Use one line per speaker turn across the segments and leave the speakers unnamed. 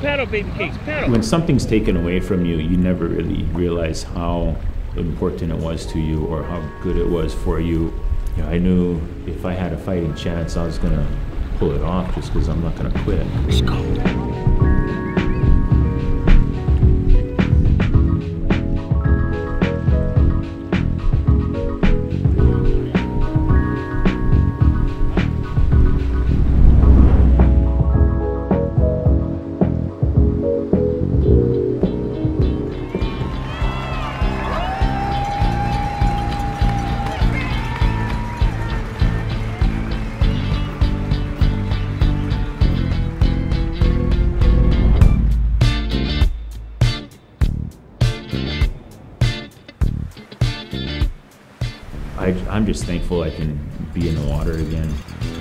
Go paddle, baby cakes, paddle.
When something's taken away from you, you never really realize how important it was to you or how good it was for you. you know, I knew if I had a fighting chance, I was gonna pull it off just because I'm not gonna quit.
Let's go.
Be in the water again.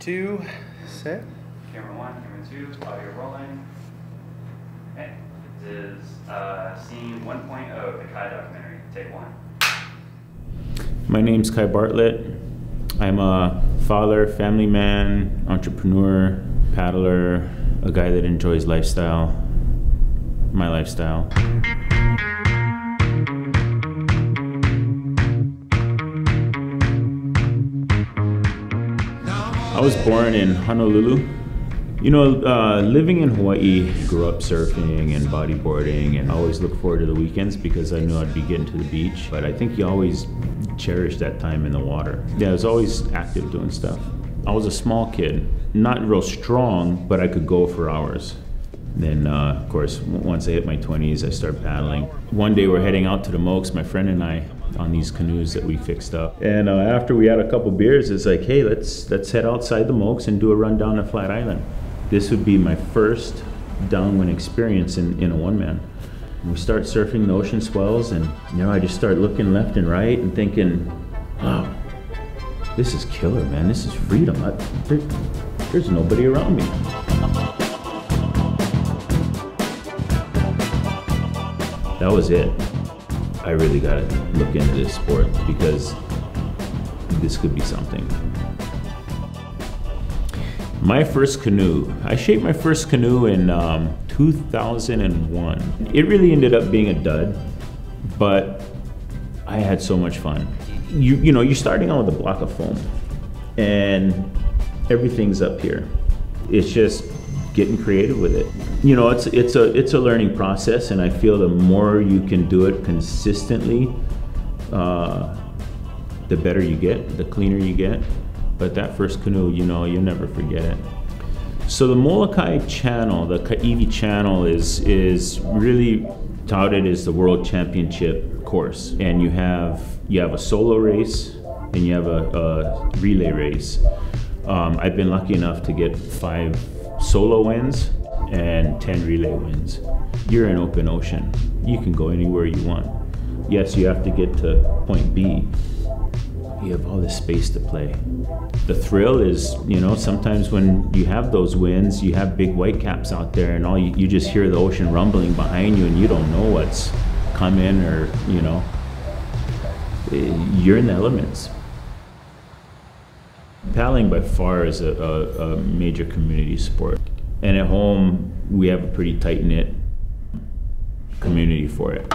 Two, set.
Camera one, camera two, audio rolling. Okay, this is uh, scene 1.0 of the Kai documentary. Take one.
My name's Kai Bartlett. I'm a father, family man, entrepreneur, paddler, a guy that enjoys lifestyle, my lifestyle. I was born in Honolulu. You know, uh, living in Hawaii, grew up surfing and bodyboarding, and always look forward to the weekends because I knew I'd be getting to the beach. But I think you always cherish that time in the water. Yeah, I was always active doing stuff. I was a small kid, not real strong, but I could go for hours. Then, uh, of course, once I hit my 20s, I started paddling. One day we're heading out to the Mokes, my friend and I, on these canoes that we fixed up. And uh, after we had a couple beers, it's like, hey, let's let's head outside the Mokes and do a run down to Flat Island. This would be my first downwind experience in, in a one man. We start surfing the ocean swells, and you know, I just start looking left and right and thinking, wow, this is killer, man. This is freedom. I, there, there's nobody around me. That was it. I really got to look into this sport because this could be something. My first canoe, I shaped my first canoe in um, 2001. It really ended up being a dud, but I had so much fun. You, you know, you're starting out with a block of foam and everything's up here. It's just getting creative with it. You know, it's it's a it's a learning process, and I feel the more you can do it consistently, uh, the better you get, the cleaner you get. But that first canoe, you know, you'll never forget it. So the Molokai channel, the Kaiwi channel, is is really touted as the world championship course, and you have you have a solo race and you have a, a relay race. Um, I've been lucky enough to get five solo wins and 10 relay wins. You're in open ocean. You can go anywhere you want. Yes, you have to get to point B. You have all this space to play. The thrill is, you know, sometimes when you have those wins, you have big white caps out there and all you, you just hear the ocean rumbling behind you and you don't know what's coming or, you know, eh, you're in the elements. Paddling by far is a, a, a major community sport. And at home, we have a pretty tight knit community for it.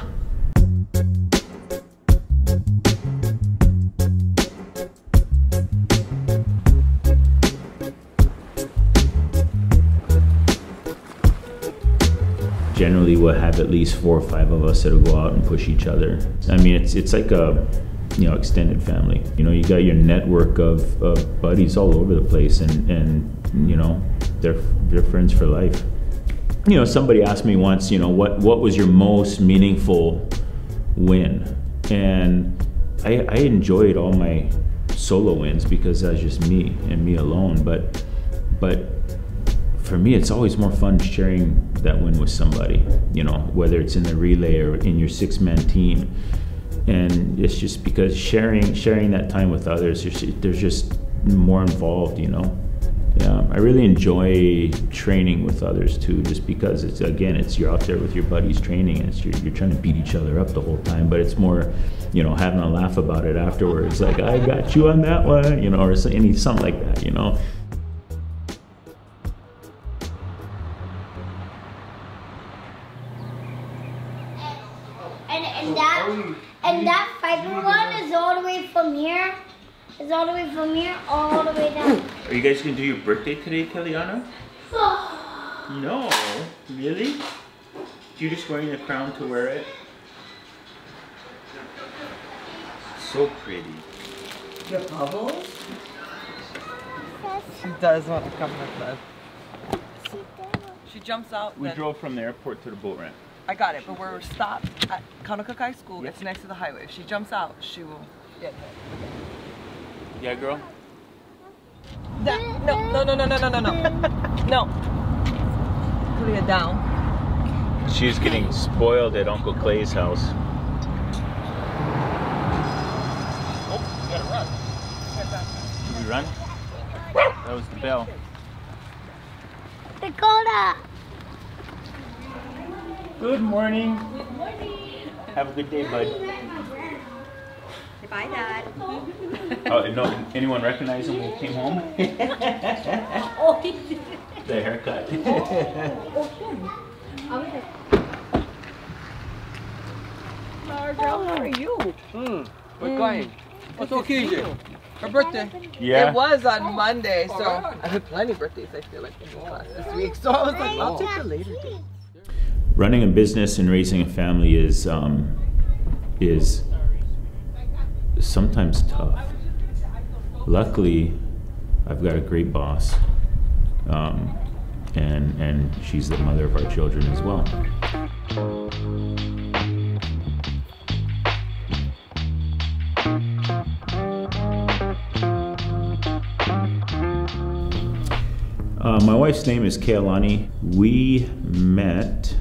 Generally, we'll have at least four or five of us that'll go out and push each other. I mean, it's it's like a you know extended family. You know, you got your network of, of buddies all over the place, and and you know they're they're friends for life. You know, somebody asked me once, you know, what what was your most meaningful win? And I, I enjoyed all my solo wins because that's just me and me alone. But but for me, it's always more fun sharing that win with somebody, you know, whether it's in the relay or in your six man team. And it's just because sharing sharing that time with others, there's just more involved, you know. Yeah, I really enjoy training with others too, just because it's again, it's you're out there with your buddies training, and you're, you're trying to beat each other up the whole time, but it's more, you know, having a laugh about it afterwards, like I got you on that one, you know, or any something like that, you know.
And and that and that fiber one is all the way from here. Is all the way from here all the way down.
Are you guys gonna do your birthday today, Kellyanna? no, really? You're just wearing the crown to wear it? So pretty.
Your bubbles? She does want to come with us. She jumps out.
We
then-
drove from the airport to the boat ramp.
I got it, but we're stopped at Conocook High School. It's next to the highway. If she jumps out, she will get hit.
Yeah, girl.
That, no, no, no, no, no, no, no, no. no. Putting it down.
She's getting spoiled at Uncle Clay's house. Oh, you gotta run. Did we run? That was the bell.
Dakota.
Good morning. Good morning. Have a good day, bud.
Bye, Dad.
Oh, no, anyone recognize him when he came home? the haircut.
How are you?
Hmm. We're going. What's the occasion? Her birthday.
yeah.
It was on Monday, so I had plenty of birthdays. I feel like in this class this week, so I was like, I'll take the later date.
Running a business and raising a family is um, is sometimes tough. Luckily, I've got a great boss, um, and and she's the mother of our children as well. Uh, my wife's name is Kealani. We met,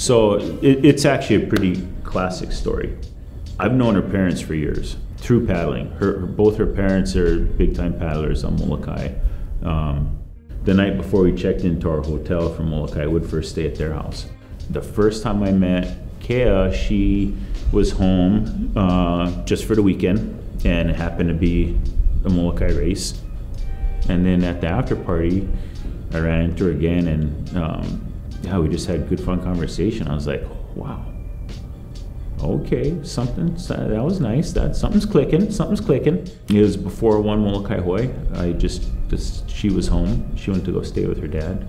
so it, it's actually a pretty classic story. I've known her parents for years through paddling. Her, her- both her parents are big time paddlers on Molokai. Um, the night before we checked into our hotel from Molokai, I would first stay at their house. The first time I met Kea, she was home uh, just for the weekend and it happened to be a Molokai race. And then at the after party, I ran into her again, and um, yeah, we just had good fun conversation. I was like, wow, okay, something that was nice. That something's clicking, something's clicking. It was before one Molokai Hoe. I just, she was home. She went to go stay with her dad.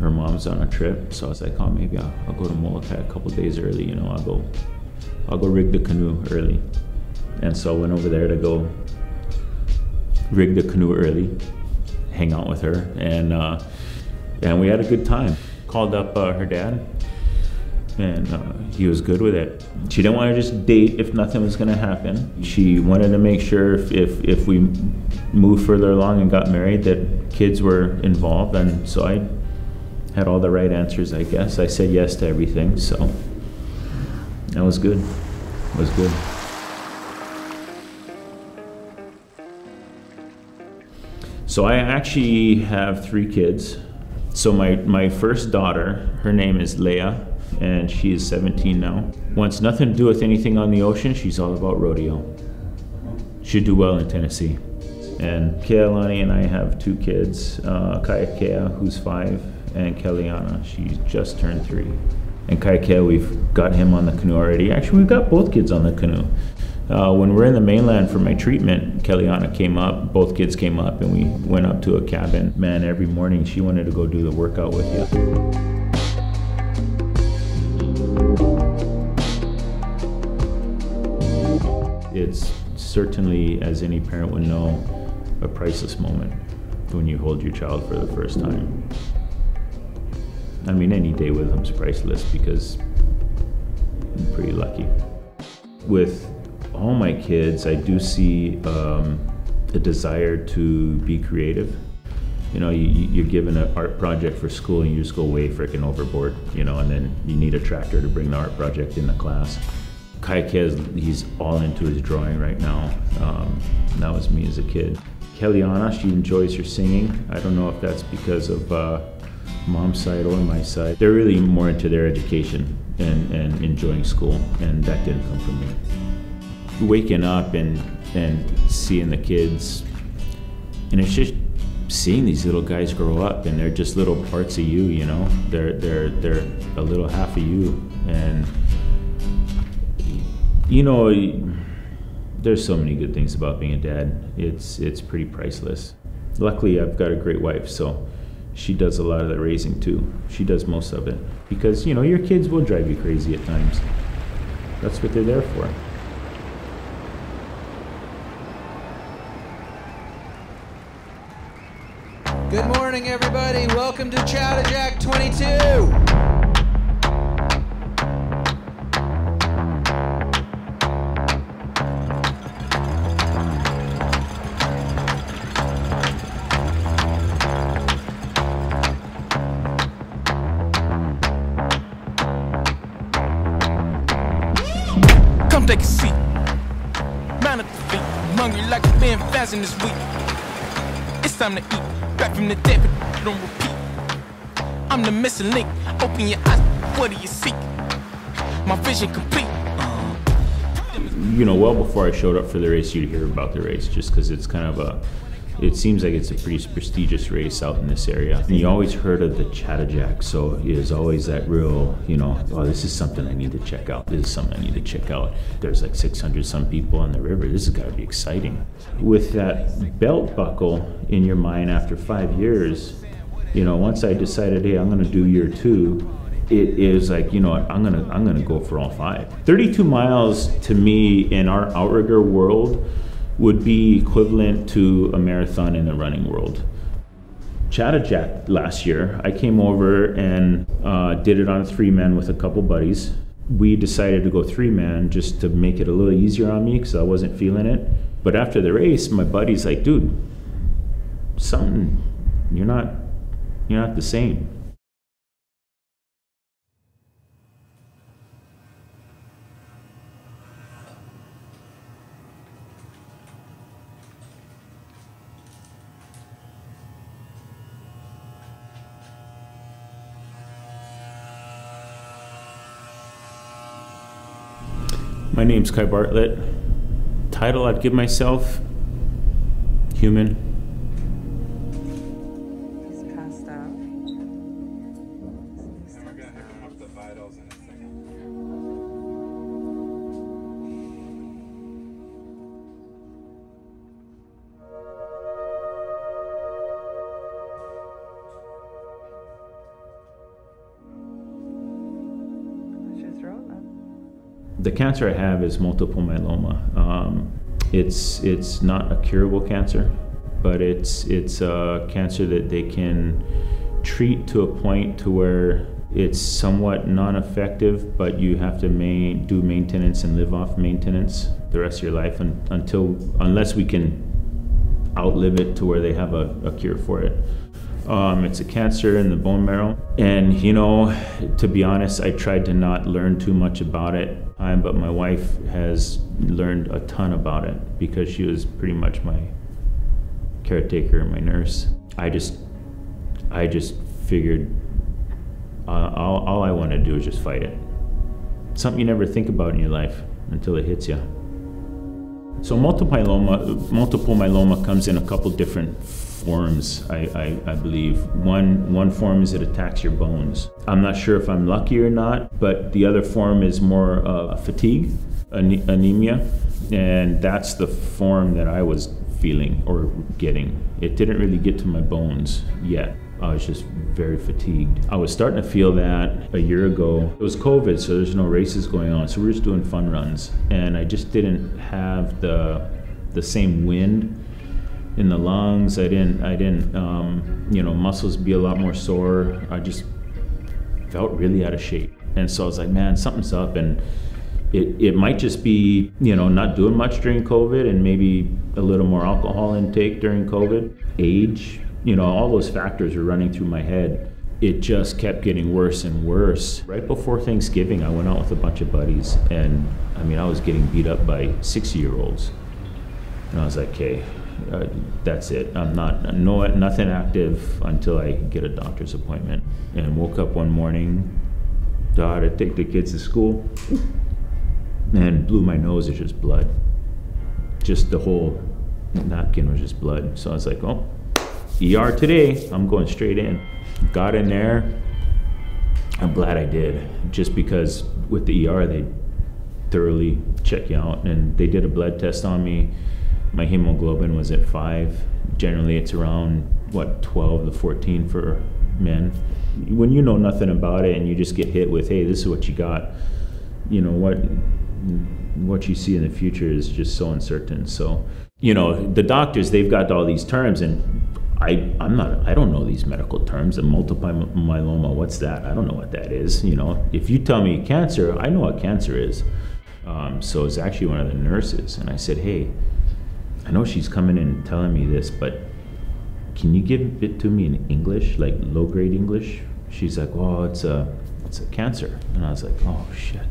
Her mom's on a trip, so I was like, oh, maybe I'll, I'll go to Molokai a couple days early. You know, I'll go, I'll go rig the canoe early. And so I went over there to go rig the canoe early, hang out with her, and uh, and we had a good time. Called up uh, her dad, and uh, he was good with it. She didn't want to just date if nothing was going to happen. She wanted to make sure if, if if we moved further along and got married that kids were involved, and so I had all the right answers. I guess I said yes to everything, so that was good. It was good. So I actually have three kids. So my, my first daughter, her name is Leia, and she is 17 now. Wants nothing to do with anything on the ocean. She's all about rodeo. Should do well in Tennessee. And Kealani and I have two kids, uh, Kaya who's five, and Kellyanna, she just turned three. And Kaya we've got him on the canoe already. Actually, we've got both kids on the canoe. Uh, when we're in the mainland for my treatment, Kellyanna came up, both kids came up, and we went up to a cabin. Man, every morning she wanted to go do the workout with you. It's certainly, as any parent would know, a priceless moment when you hold your child for the first time. I mean, any day with them's priceless because I'm pretty lucky. With all my kids, I do see um, a desire to be creative. You know, you, you're given an art project for school and you just go way freaking overboard, you know, and then you need a tractor to bring the art project in the class. Kai Kez, he's all into his drawing right now. Um, that was me as a kid. Kellyanna, she enjoys her singing. I don't know if that's because of uh, mom's side or my side. They're really more into their education and, and enjoying school, and that didn't come from me. Waking up and, and seeing the kids, and it's just seeing these little guys grow up, and they're just little parts of you, you know? They're, they're, they're a little half of you, and you know, there's so many good things about being a dad. It's it's pretty priceless. Luckily, I've got a great wife, so she does a lot of the raising too. She does most of it because you know your kids will drive you crazy at times. That's what they're there for.
Good morning, everybody. Welcome to Chattajack 22.
Come take a seat. Mount up the feet. Hungry like I've been fasting this week. It's time to eat. From the dead, but don't repeat. I'm the missing link. Open your eyes. What do you seek? My vision complete.
You know, well before I showed up for the race, you'd hear about the race just because it's kind of a. It seems like it's a pretty prestigious race out in this area. And you always heard of the Chattajack, so there's always that real, you know, oh, this is something I need to check out. This is something I need to check out. There's like 600 some people on the river. This has got to be exciting. With that belt buckle in your mind after five years, you know, once I decided, hey, I'm going to do year two, it is like, you know I'm going to I'm going to go for all five. 32 miles to me in our outrigger world would be equivalent to a marathon in the running world. Chattajack last year, I came over and uh, did it on three man with a couple buddies. We decided to go three man just to make it a little easier on me because I wasn't feeling it. But after the race, my buddy's like, dude, something, you're not, you're not the same. My name's Kai Bartlett. Title I'd give myself human. The cancer I have is multiple myeloma. Um, it's it's not a curable cancer, but it's it's a cancer that they can treat to a point to where it's somewhat non-effective, but you have to main, do maintenance and live off maintenance the rest of your life un, until unless we can outlive it to where they have a, a cure for it. Um, it's a cancer in the bone marrow. And, you know, to be honest, I tried to not learn too much about it, um, but my wife has learned a ton about it because she was pretty much my caretaker and my nurse. I just, I just figured uh, all, all I want to do is just fight it. Something you never think about in your life until it hits you. So multiple myeloma, multiple myeloma comes in a couple different forms, I, I, I, believe. One, one form is it attacks your bones. I'm not sure if I'm lucky or not, but the other form is more uh, fatigue, ane- anemia, and that's the form that I was feeling or getting. It didn't really get to my bones yet. I was just very fatigued. I was starting to feel that a year ago. It was COVID, so there's no races going on, so we are just doing fun runs, and I just didn't have the the same wind in the lungs. I didn't, I didn't, um, you know, muscles be a lot more sore. I just felt really out of shape, and so I was like, man, something's up, and it, it might just be, you know, not doing much during COVID and maybe a little more alcohol intake during COVID. Age, you know, all those factors were running through my head. It just kept getting worse and worse. Right before Thanksgiving, I went out with a bunch of buddies, and I mean, I was getting beat up by 60 year olds. And I was like, okay, uh, that's it. I'm not, no, nothing active until I get a doctor's appointment. And woke up one morning, thought to take the kids to school, and blew my nose. It's just blood. Just the whole napkin was just blood. So I was like, oh, ER today. I'm going straight in. Got in there. I'm glad I did, just because with the ER they thoroughly check you out, and they did a blood test on me. My hemoglobin was at five. Generally, it's around what 12 to 14 for men. When you know nothing about it and you just get hit with, hey, this is what you got. You know what what you see in the future is just so uncertain. So, you know, the doctors they've got all these terms, and I I'm not I don't know these medical terms. A multiple myeloma, what's that? I don't know what that is. You know, if you tell me cancer, I know what cancer is. Um, so it's actually one of the nurses, and I said, hey, I know she's coming in and telling me this, but can you give it to me in English, like low grade English? She's like, well, it's a it's a cancer, and I was like, oh shit.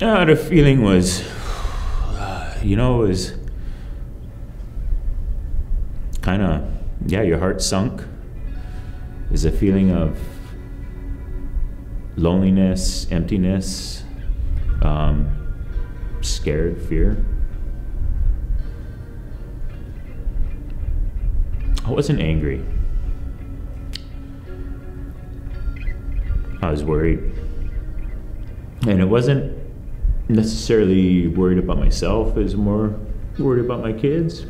Uh, the feeling was, you know, it was kind of, yeah, your heart sunk. Is a feeling of loneliness, emptiness, um, scared, fear. I wasn't angry. I was worried. And it wasn't necessarily worried about myself, it was more worried about my kids.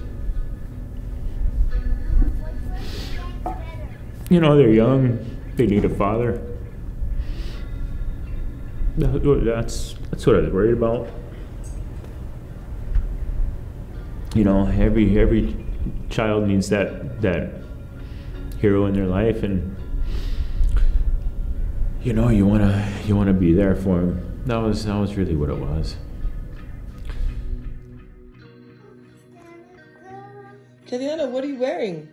You know, they're young, they need a father. That's that's what I was worried about. You know, every every child needs that that hero in their life, and you know, you wanna you wanna be there for them. That was that was really what it was.
Kadiana, what are you wearing?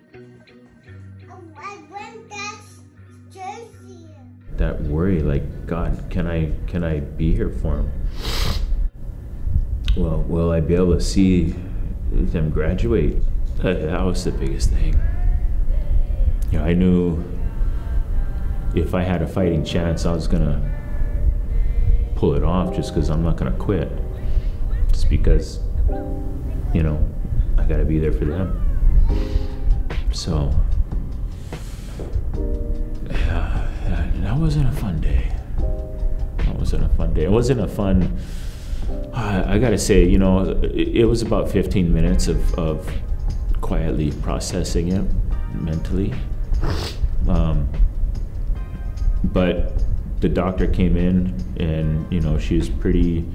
that worry like god can i can i be here for him well will i be able to see them graduate that, was the biggest thing you know i knew if i had a fighting chance i was gonna pull it off just because i'm not gonna quit just because you know i gotta be there for them so that wasn't a fun day. That wasn't a fun day. It wasn't a fun. I, I gotta say, you know, it, it, was about 15 minutes of, of quietly processing it mentally. Um, but the doctor came in, and you know, she was pretty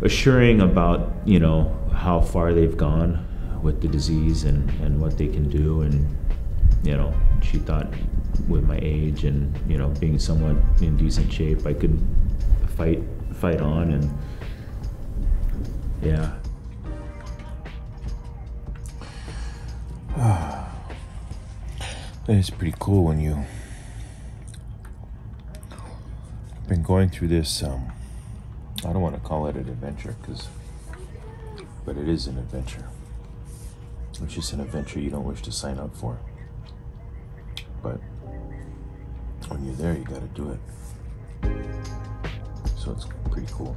assuring about you know how far they've gone with the disease and, and what they can do and you know she thought with my age and you know being somewhat in decent shape, I could fight fight on and yeah.
it's pretty cool when you been going through this um, I don't want to call it an adventure because but it is an adventure. It's just an adventure you don't wish to sign up for. But when you're there, you got to do it. So it's pretty cool.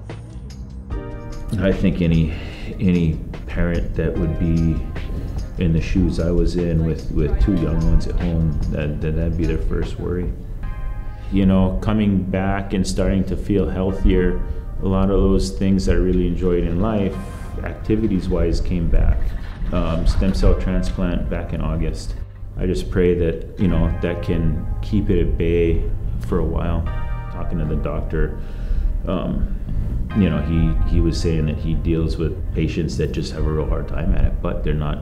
I think any any parent that would be in the shoes I was in with, with two young ones at home, that, that that'd be their first worry. You know, coming back and starting to feel healthier, a lot of those things that I really enjoyed in life, activities wise, came back. Um, stem cell transplant back in August. I just pray that, you know, that can keep it at bay for a while. Talking to the doctor, um, you know, he, he was saying that he deals with patients that just have a real hard time at it, but they're not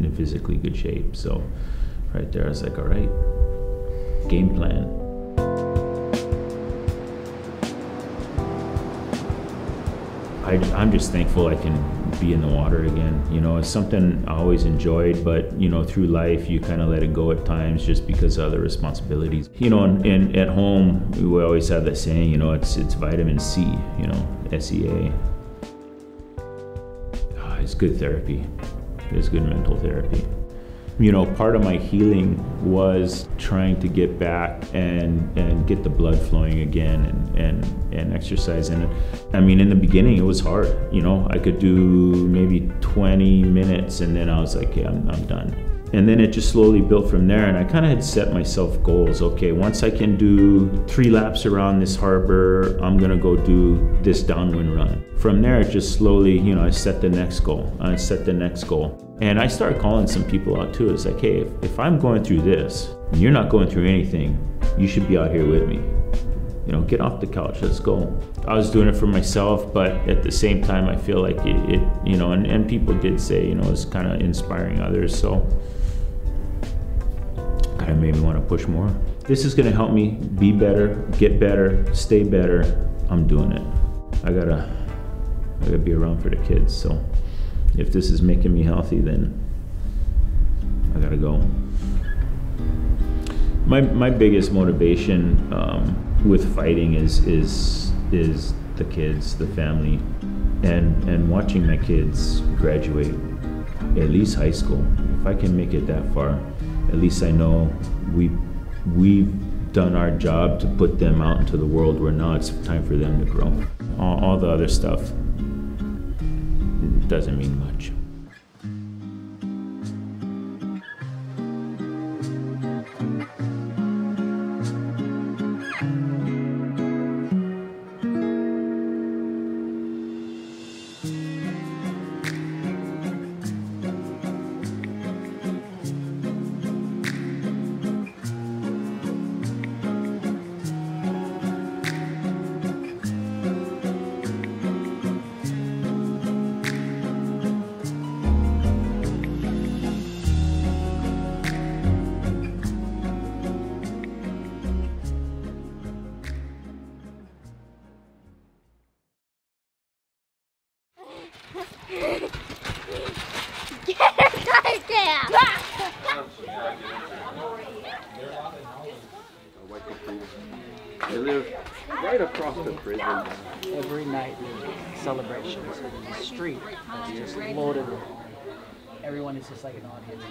in physically good shape. So right there, I was like, all right, game plan. I, I'm just thankful I can be in the water again. You know, it's something I always enjoyed, but you know, through life you kind of let it go at times just because of other responsibilities. You know, and, and at home we always have that saying, you know, it's it's vitamin C, you know, SEA. Ah, it's good therapy. It's good mental therapy you know, part of my healing was trying to get back and and get the blood flowing again and and and exercise in it. I mean, in the beginning, it was hard. You know, I could do maybe 20 minutes, and then I was like, yeah, I'm, I'm done. And then it just slowly built from there. And I kind of had set myself goals. Okay, once I can do three laps around this harbor, I'm gonna go do this downwind run. From there, it just slowly, you know, I set the next goal. I set the next goal. And I started calling some people out too. It's like, hey, if, if I'm going through this, and you're not going through anything, you should be out here with me. You know, get off the couch, let's go. I was doing it for myself, but at the same time, I feel like it, it you know, and, and people did say, you know, it's kind of inspiring others. So made me want to push more. This is going to help me be better, get better, stay better. I'm doing it. I gotta, I gotta be around for the kids. So if this is making me healthy, then I gotta go. My my biggest motivation um, with fighting is is is the kids, the family, and and watching my kids graduate, at least high school. If I can make it that far, at least I know we we've done our job to put them out into the world where now it's time for them to grow. All, all the other stuff doesn't mean much.
Across the prison.
Every night there's celebrations in the street. It's just loaded with everyone is just like an audience.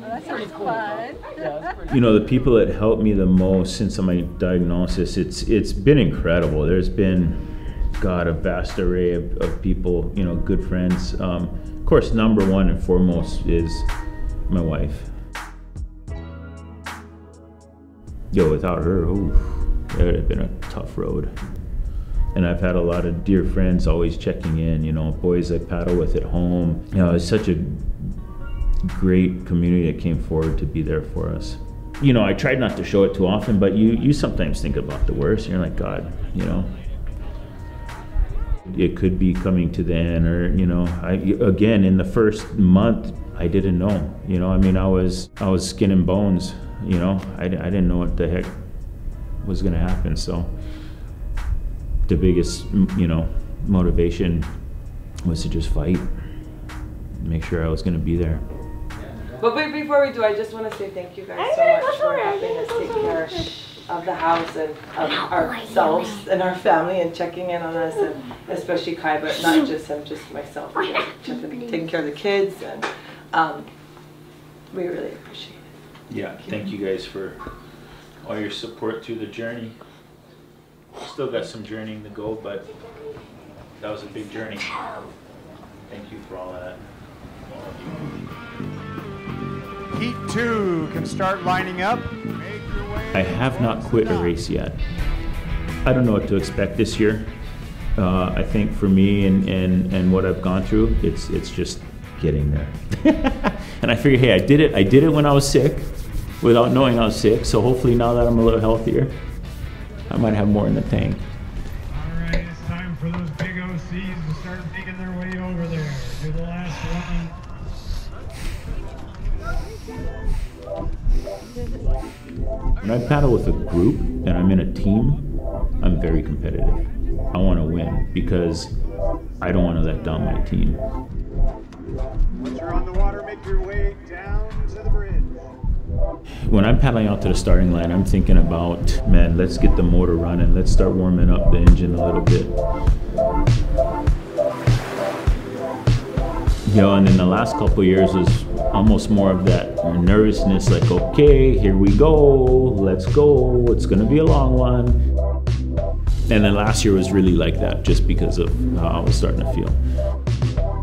that sounds fun.
Yeah, pretty
you know the people that helped me the most since my diagnosis it's it's been incredible there's been god a vast array of, of people you know good friends um, of course number one and foremost is my wife yo without her ooh, it would have been a tough road and I've had a lot of dear friends always checking in, you know, boys I paddle with at home. You know, it's such a great community that came forward to be there for us. You know, I tried not to show it too often, but you, you sometimes think about the worst. You're like, God, you know, it could be coming to the end, or you know, I again in the first month I didn't know. You know, I mean, I was I was skin and bones. You know, I, I didn't know what the heck was going to happen. So the biggest, you know, motivation was to just fight, make sure I was going to be there.
But wait, before we do, I just want to say thank you guys so much for helping us take care of the house and of ourselves and our family and checking in on us and especially Kai, but not just him, just myself, you taking care of the kids and um, we really appreciate it.
Yeah, thank you guys for all your support through the journey. Still got some journeying to go, but that was a big journey. Thank you for all that.
Heat two can start lining up.
I have not quit a race yet. I don't know what to expect this year. Uh, I think for me and, and, and what I've gone through, it's it's just getting there. and I figured, hey, I did it. I did it when I was sick, without knowing I was sick. So hopefully now that I'm a little healthier, I might have more in the tank.
All right, it's time for those big OCs to start making their way over there. Do the last one.
When I paddle with a group and I'm in a team, I'm very competitive. I want to win because I don't want to let down my team.
Once you're on the water, make your way down to the bridge.
When I'm paddling out to the starting line, I'm thinking about, man, let's get the motor running. Let's start warming up the engine a little bit. You know, and then the last couple years was almost more of that nervousness, like, okay, here we go, let's go, it's gonna be a long one. And then last year was really like that, just because of how I was starting to feel.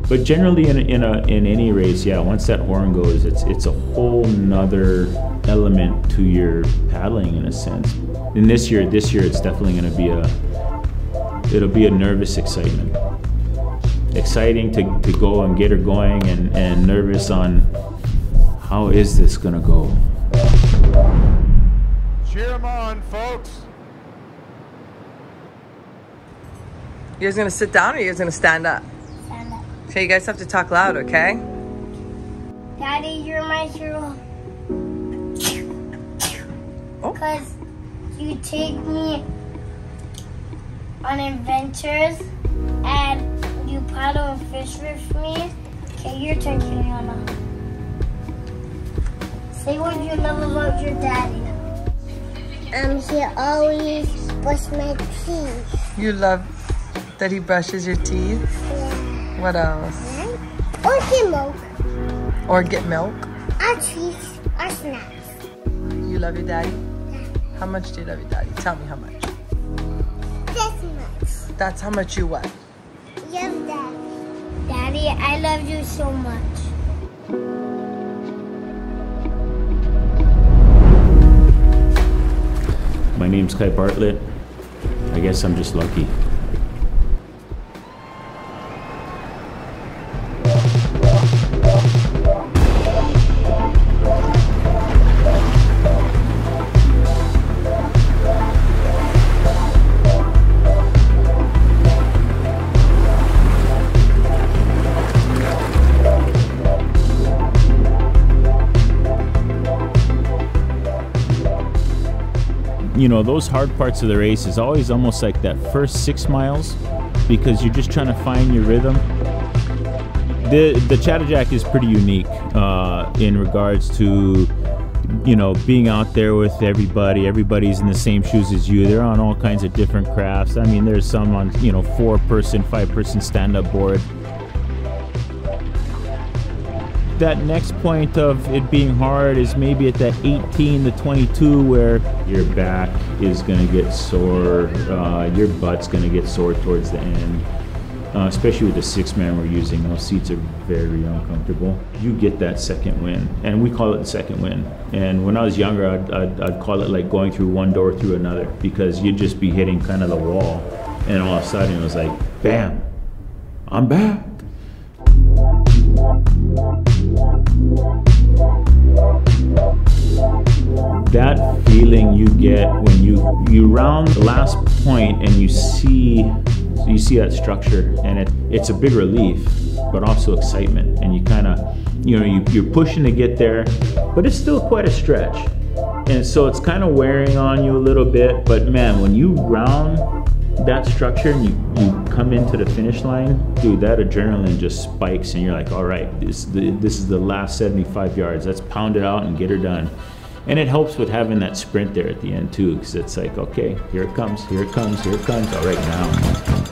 But generally, in a, in, a, in any race, yeah, once that horn goes, it's it's a whole nother element to your paddling in a sense. And this year, this year, it's definitely going to be a it'll be a nervous excitement. Exciting to, to go and get her going, and, and nervous on how is this going to go.
Cheer them on, folks.
You guys gonna sit down or you guys gonna stand up? Okay, you guys have to talk loud, okay?
Daddy, you're my hero. Because you take me on adventures and you paddle and fish with me. Okay, your turn, Kiliana. Say what you love about your daddy. Um, he always brushes my teeth.
You love that he brushes your teeth?
Yeah.
What else? Mm-hmm.
Or get milk.
Or get milk?
Or treats. Or snacks.
You love your daddy? How much do you love your daddy? Tell me how much.
This much.
That's how much you what?
Yes, Daddy. Daddy, I love you so much.
My name's Kai Bartlett. I guess I'm just lucky. You know those hard parts of the race is always almost like that first six miles because you're just trying to find your rhythm. The the Chattajack is pretty unique uh, in regards to you know being out there with everybody. Everybody's in the same shoes as you. They're on all kinds of different crafts. I mean there's some on you know four person five person stand up board that next point of it being hard is maybe at that 18 to 22 where your back is going to get sore, uh, your butt's going to get sore towards the end. Uh, especially with the six man we're using, those seats are very uncomfortable. You get that second win, and we call it the second win. And when I was younger, I'd, I'd, I'd call it like going through one door through another because you'd just be hitting kind of the wall, and all of a sudden it was like, bam, I'm back. That feeling you get when you you round the last point and you see you see that structure and it, it's a big relief but also excitement. And you kind of you know you, you're pushing to get there but it's still quite a stretch. And so it's kind of wearing on you a little bit but man when you round that structure and you, you come into the finish line, dude, that adrenaline just spikes and you're like, all right, this, the, this is the last 75 yards. Let's pound it out and get her done. And it helps with having that sprint there at the end too, because it's like, okay, here it comes, here it comes, here it comes. All right, now.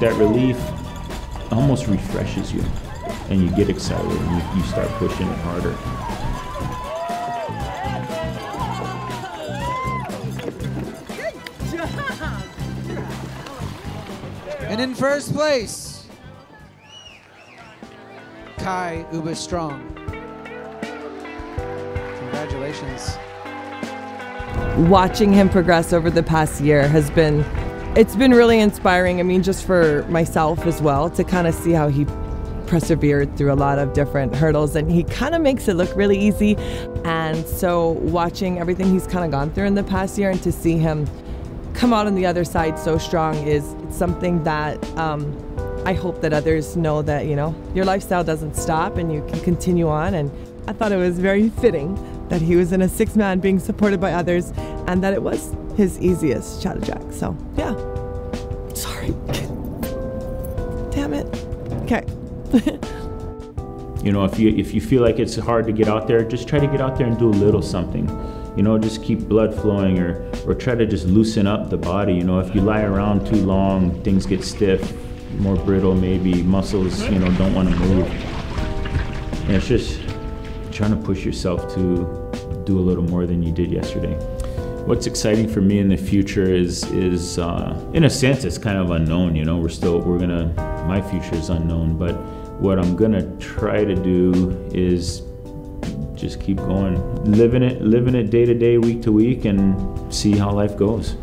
That relief almost refreshes you, and you get excited, and you, you start pushing it harder.
And in first place, Kai Uba Strong. Congratulations.
Watching him progress over the past year has been it's been really inspiring. I mean, just for myself as well to kind of see how he persevered through a lot of different hurdles and he kind of makes it look really easy. And so watching everything he's kind of gone through in the past year and to see him come out on the other side so strong is something that um, I hope that others know that, you know, your lifestyle doesn't stop and you can continue on. And I thought it was very fitting that he was in a six man being supported by others and that it was his easiest shadow jack. So, yeah. Sorry. Damn it. Okay.
You know, if you if you feel like it's hard to get out there, just try to get out there and do a little something. You know, just keep blood flowing or or try to just loosen up the body. You know, if you lie around too long, things get stiff, more brittle maybe, muscles, you know, don't want to move. And it's just trying to push yourself to do a little more than you did yesterday. What's exciting for me in the future is is uh, in a sense it's kind of unknown. You know, we're still we're gonna my future is unknown, but what I'm gonna try to do is just keep going, living it, living it day to day, week to week, and see how life goes.